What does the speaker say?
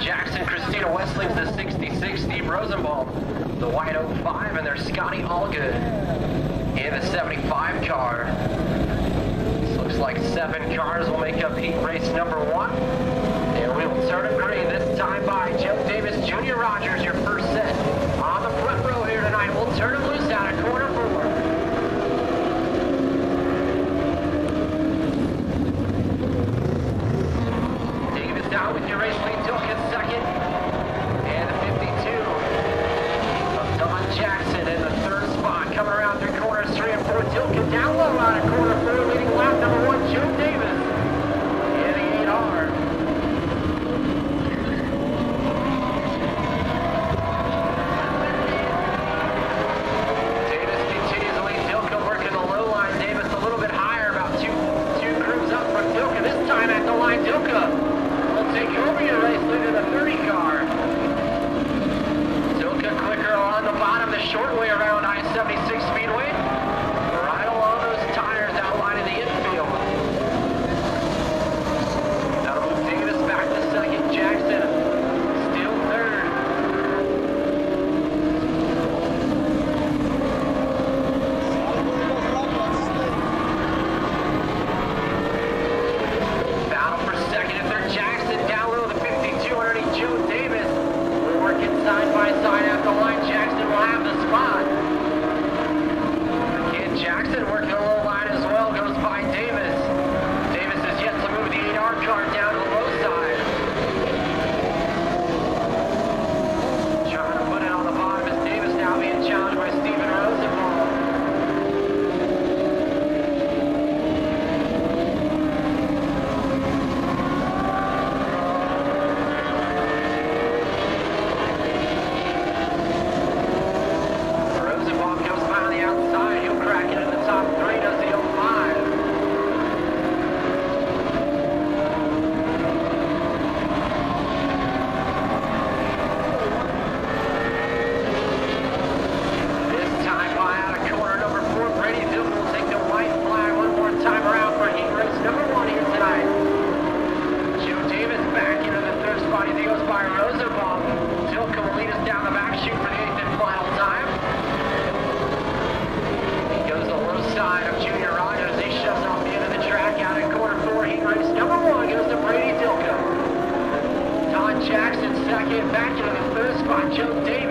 Jackson, Christina Westling's the 66, Steve Rosenbaum, the white 05, and there's Scotty Allgood in the 75 car. This looks like seven cars will make up heat race number one. And we will turn it green this time by Jeff Davis Jr. Corinthians tem